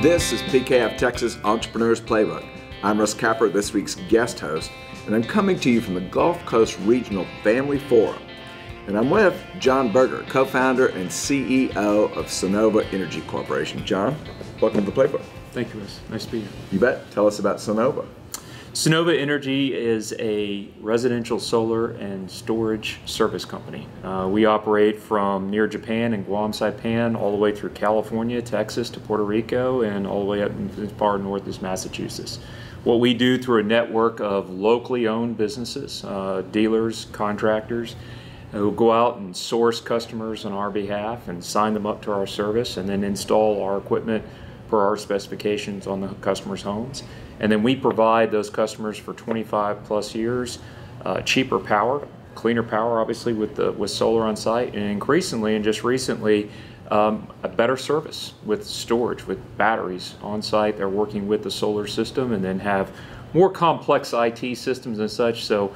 This is PKF Texas Entrepreneurs Playbook. I'm Russ Capper, this week's guest host, and I'm coming to you from the Gulf Coast Regional Family Forum. And I'm with John Berger, co founder and CEO of Sunnova Energy Corporation. John, welcome to the Playbook. Thank you, Russ. Nice to be here. You bet. Tell us about Sunnova. Sunnova Energy is a residential solar and storage service company. Uh, we operate from near Japan and Guam, Saipan, all the way through California, Texas to Puerto Rico, and all the way up as far north as Massachusetts. What we do through a network of locally owned businesses, uh, dealers, contractors, who go out and source customers on our behalf and sign them up to our service and then install our equipment per our specifications on the customer's homes. And then we provide those customers for 25 plus years uh, cheaper power, cleaner power, obviously with the with solar on site, and increasingly and just recently. Um, a better service with storage, with batteries on site. They're working with the solar system and then have more complex IT systems and such. So,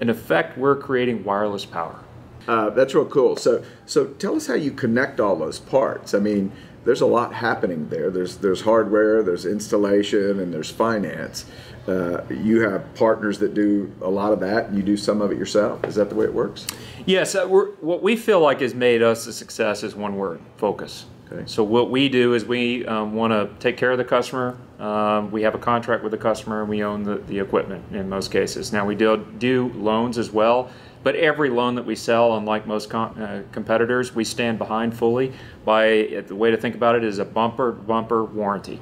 in effect, we're creating wireless power. Uh, that's real cool. So, so tell us how you connect all those parts. I mean, there's a lot happening there. There's there's hardware, there's installation, and there's finance. Uh, you have partners that do a lot of that, and you do some of it yourself. Is that the way it works? Yes. Uh, what we feel like has made us a success is one word: focus. Okay. So what we do is we um, want to take care of the customer. Um, we have a contract with the customer, and we own the, the equipment in most cases. Now we do do loans as well. But every loan that we sell, unlike most com- uh, competitors, we stand behind fully. By the way to think about it is a bumper bumper warranty.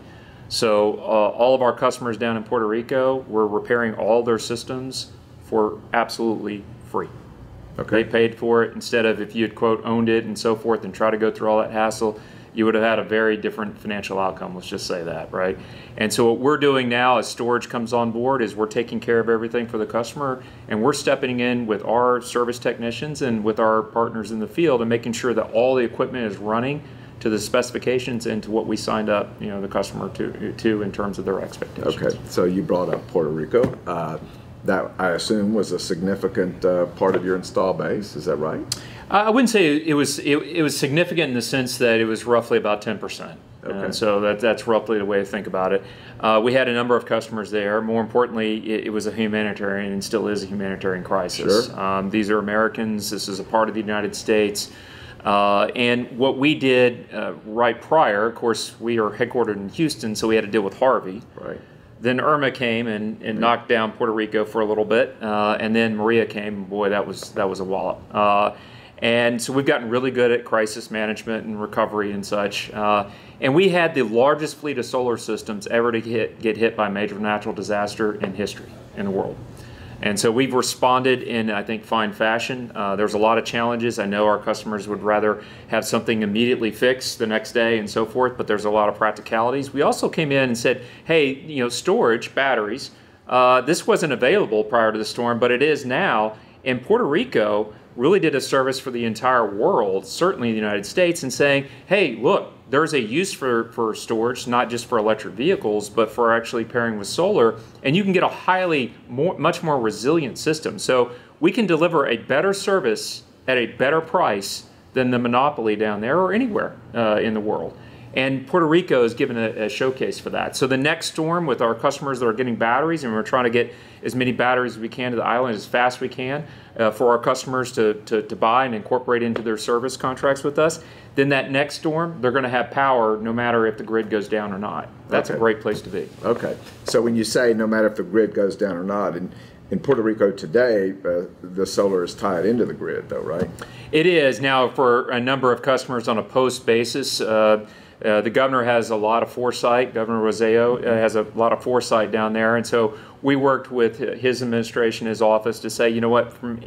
So uh, all of our customers down in Puerto Rico, we're repairing all their systems for absolutely free. Okay. They paid for it instead of if you had quote owned it and so forth and try to go through all that hassle you would have had a very different financial outcome. Let's just say that, right? And so what we're doing now as storage comes on board is we're taking care of everything for the customer, and we're stepping in with our service technicians and with our partners in the field and making sure that all the equipment is running to the specifications and to what we signed up, you know, the customer to to in terms of their expectations. Okay, so you brought up Puerto Rico. Uh, that I assume was a significant uh, part of your install base. Is that right? I wouldn't say it was it, it was significant in the sense that it was roughly about ten percent. Okay. And so that, that's roughly the way to think about it. Uh, we had a number of customers there. More importantly, it, it, was a humanitarian and still is a humanitarian crisis. Sure. Um, these are Americans. This is a part of the United States. Uh, and what we did uh, right prior, of course, we are headquartered in Houston, so we had to deal with Harvey. Right. Then Irma came and, and knocked down Puerto Rico for a little bit, uh, and then Maria came. Boy, that was that was a wallop. And so we've gotten really good at crisis management and recovery and such. Uh, and we had the largest fleet of solar systems ever to hit, get hit by a major natural disaster in history in the world. And so we've responded in, I think, fine fashion. Uh, there's a lot of challenges. I know our customers would rather have something immediately fixed the next day and so forth, but there's a lot of practicalities. We also came in and said, hey, you know, storage, batteries, uh, this wasn't available prior to the storm, but it is now. In Puerto Rico, really did a service for the entire world, certainly the United States, and saying, hey, look, there's a use for, for storage, not just for electric vehicles, but for actually pairing with solar, and you can get a highly, more, much more resilient system. So we can deliver a better service at a better price than the monopoly down there or anywhere uh, in the world. And Puerto Rico is given a, a, showcase for that. So the next storm with our customers that are getting batteries, and we're trying to get as many batteries as we can to the island as fast as we can uh, for our customers to, to, to, buy and incorporate into their service contracts with us. Then that next storm, they're going to have power no matter if the grid goes down or not. That's okay. a great place to be. Okay. So when you say no matter if the grid goes down or not, and in Puerto Rico today, uh, the solar is tied into the grid, though, right? It is now for a number of customers on a post basis. Uh, uh, the governor has a lot of foresight. Governor Rosselló uh, has a lot of foresight down there, and so we worked with his administration, his office, to say, you know what, from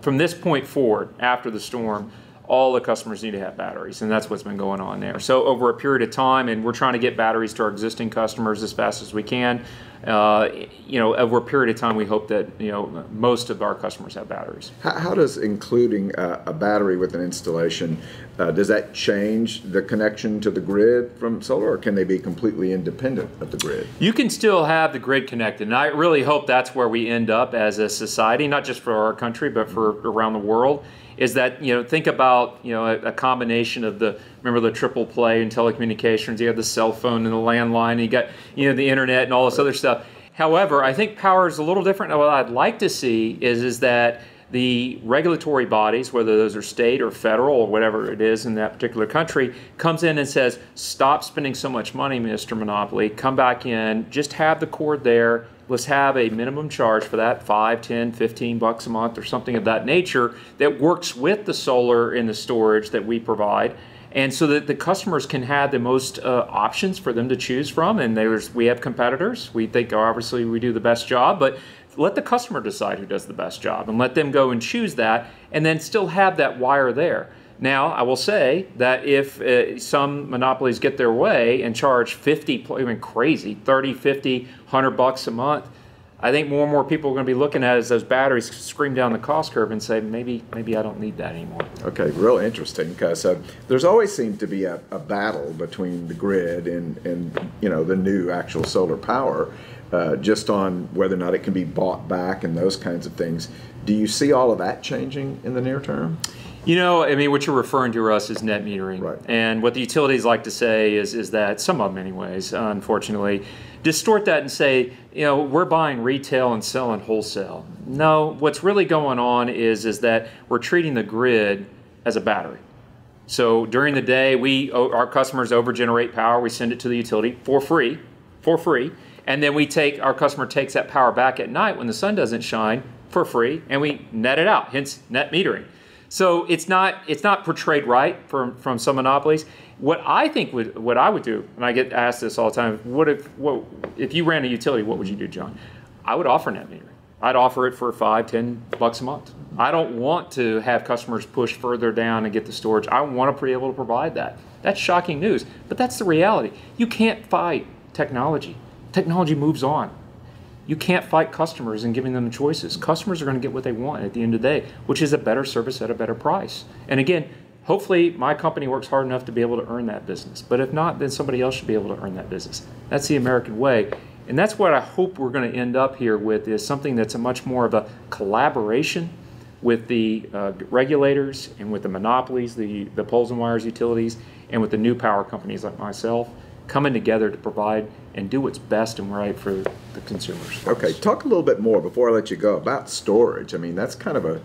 from this point forward, after the storm, all the customers need to have batteries, and that's what's been going on there. So over a period of time, and we're trying to get batteries to our existing customers as fast as we can. Uh, you know, over a period of time, we hope that you know most of our customers have batteries. How, how does including a, a, battery with an installation uh, does that change the connection to the grid from solar, or can they be completely independent of the grid? You can still have the grid connected, and I really hope that's where we end up as a society, not just for our country, but for around the world is that you know think about you know a, a, combination of the remember the triple play in telecommunications. You had the cell phone and the landline. And you got you know the internet and all this other stuff. However, I think power is a little different. What I'd like to see is is that the regulatory bodies, whether those are state or federal or whatever it is in that particular country, comes in and says, stop spending so much money, Mr. Monopoly, come back in, just have the cord there. Let's have a minimum charge for that, 5, 10, 15 bucks a month or something of that nature that works with the solar and the storage that we provide and so that the customers can have the most uh, options for them to choose from. And there's we have competitors. We think obviously we do the best job, but let the customer decide who does the best job and let them go and choose that and then still have that wire there. Now, I will say that if uh, some monopolies get their way and charge 50, even crazy, 30, 50, 100 bucks a month, I think more and more people are going to be looking at it as those batteries scream down the cost curve and say, maybe, maybe I don't need that anymore. Okay, real interesting because uh, there's always seemed to be a, a, battle between the grid and, and you know the new actual solar power uh, just on whether or not it can be bought back and those kinds of things. Do you see all of that changing in the near term? You know, I mean, what you're referring to us is net metering. Right. And what the utilities like to say is, is that some of them, anyways, unfortunately, distort that and say, you know, we're buying retail and selling wholesale. No, what's really going on is, is that we're treating the grid as a battery. So during the day, we our customers overgenerate power. We send it to the utility for free, for free and then we take our customer takes that power back at night when the sun doesn't shine for free, and we net it out. Hence net metering. So it's not it's not portrayed right from from some monopolies. What I think would what I would do, and I get asked this all the time. What if what if you ran a utility? What would you do, John? I would offer net metering. I'd offer it for five, ten bucks a month. I don't want to have customers push further down and get the storage. I want to be able to provide that. That's shocking news, but that's the reality. You can't fight technology. Technology moves on. You can't fight customers and giving them choices. Customers are going to get what they want at the end of the day, which is a better service at a better price. And again, hopefully my company works hard enough to be able to earn that business. But if not, then somebody else should be able to earn that business. That's the American way. And that's what I hope we're going to end up here with is something that's a much more of a collaboration with the uh, regulators and with the monopolies, the, the poles and wires utilities, and with the new power companies like myself coming together to provide and do what's best and right for the consumers. Okay, talk a little bit more before I let you go about storage. I mean, that's kind of a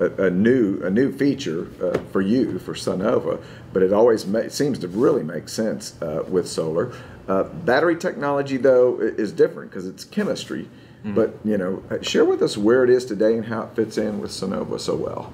a, a new a new feature uh, for you for Sunnova, but it always ma- seems to really make sense uh, with solar. Uh, battery technology, though, is different because it's chemistry. Mm-hmm. But you know, uh, share with us where it is today and how it fits in with Sunnova so well.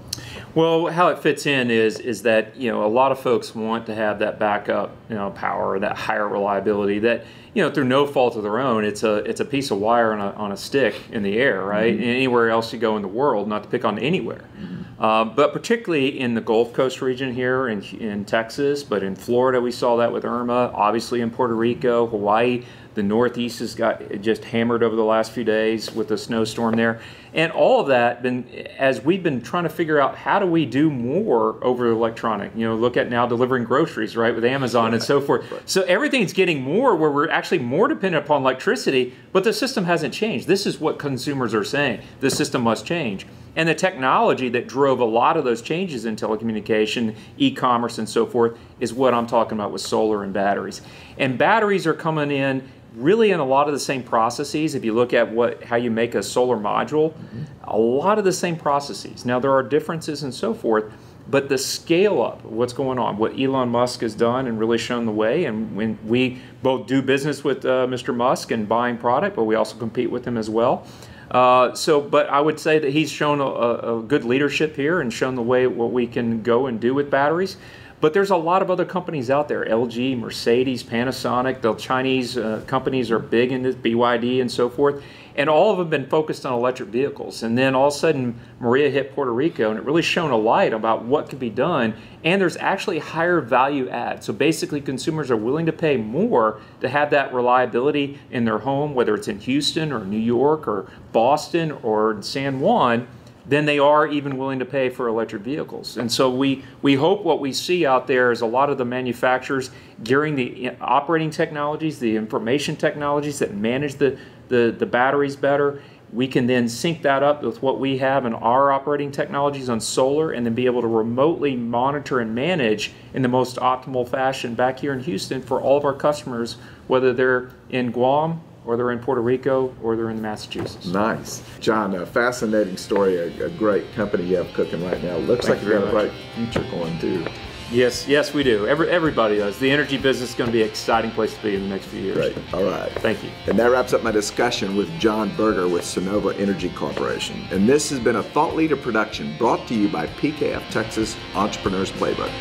Well, how it fits in is is that you know a lot of folks want to have that backup you know power, that higher reliability. That you know through no fault of their own, it's a it's a piece of wire on a, on a stick in the air, right? Mm-hmm. Anywhere else you go in the world, not to pick on anywhere. Mm-hmm. Uh, but particularly in the Gulf Coast region here in, in Texas, but in Florida we saw that with Irma. Obviously in Puerto Rico, Hawaii, the Northeast has got just hammered over the last few days with the snowstorm there, and all of that been as we've been trying to figure out how do we do more over electronic. You know, look at now delivering groceries right with Amazon right. and so forth. Right. So everything's getting more where we're actually more dependent upon electricity, but the system hasn't changed. This is what consumers are saying. The system must change. And the technology that drove a lot of those changes in telecommunication, e commerce, and so forth is what I'm talking about with solar and batteries. And batteries are coming in really in a lot of the same processes. If you look at what how you make a solar module, mm-hmm. a lot of the same processes. Now there are differences and so forth, but the scale up, what's going on, what Elon Musk has done and really shown the way, and when we both do business with uh, Mr. Musk and buying product, but we also compete with him as well. Uh, so, but I would say that he's shown a, a, good leadership here and shown the way what we can go and do with batteries. But there's a lot of other companies out there LG, Mercedes, Panasonic, the Chinese uh, companies are big in this, BYD and so forth. And all of them have been focused on electric vehicles. And then all of a sudden, Maria hit Puerto Rico and it really shone a light about what could be done. And there's actually higher value add. So basically, consumers are willing to pay more to have that reliability in their home, whether it's in Houston or New York or Boston or San Juan than they are even willing to pay for electric vehicles. And so we, we hope what we see out there is a lot of the manufacturers gearing the uh, operating technologies, the information technologies that manage the, the, the batteries better, we can then sync that up with what we have in our operating technologies on solar and then be able to remotely monitor and manage in the most optimal fashion back here in Houston for all of our customers, whether they're in Guam or they're in Puerto Rico or they're in Massachusetts. Nice. John, a fascinating story, a, a great company you have cooking right now. Looks Thank like you you got a bright future going too. Yes, yes, we do. Every, everybody does. The energy business is going to be an exciting place to be in the next few years. Great. All right. Thank you. And that wraps up my discussion with John Berger with Sunnova Energy Corporation. And this has been a Thought Leader production brought to you by PKF Texas Entrepreneurs Playbook.